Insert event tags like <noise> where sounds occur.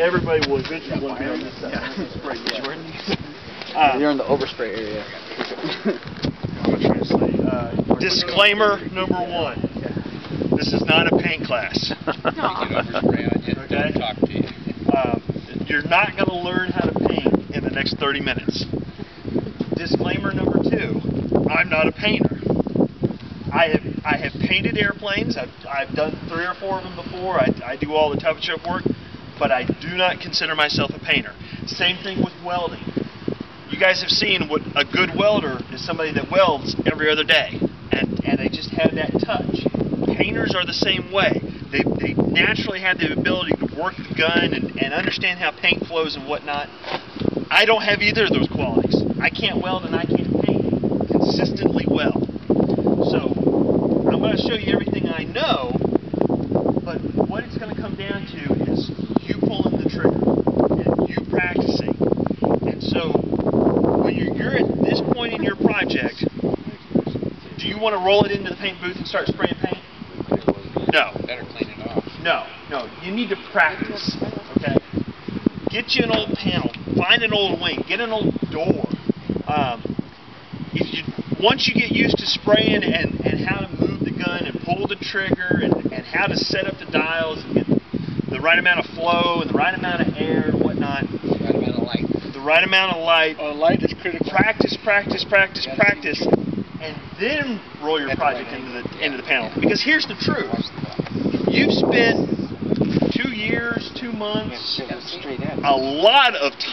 everybody will eventually want to be on this side. Uh, You're in the overspray area. I'm gonna translate. Uh, disclaimer number one. This is not a paint class. <laughs> Okay? Talk to you. Um, you're not going to learn how to paint in the next 30 minutes. Disclaimer number two, I'm not a painter. I have, I have painted airplanes. I've, I've done three or four of them before. I, I do all the tough chip work, but I do not consider myself a painter. Same thing with welding. You guys have seen what a good welder is somebody that welds every other day, and, and they just have that touch. Painters are the same way. They, they naturally have the ability to work the gun and, and understand how paint flows and whatnot. I don't have either of those qualities. I can't weld and I can't paint consistently well. So I'm going to show you everything I know, but what it's going to come down to is you pulling the trigger and you practicing. And so when you're, you're at this point in your project, do you want to roll it into the paint booth and start spraying paint? No. Better clean it off. No, no. You need to practice. Okay. Get you an old panel. Find an old wing. Get an old door. Um, if you once you get used to spraying and, and how to move the gun and pull the trigger and, and how to set up the dials and get the right amount of flow and the right amount of air and whatnot, Right amount of light. Right amount of light. Uh, light is critical. Practice, practice, practice, practice, and then roll your project into the into the panel. Because here's the truth: you've spent two years, two months, a lot of time.